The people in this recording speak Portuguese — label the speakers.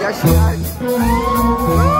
Speaker 1: Gastiagem.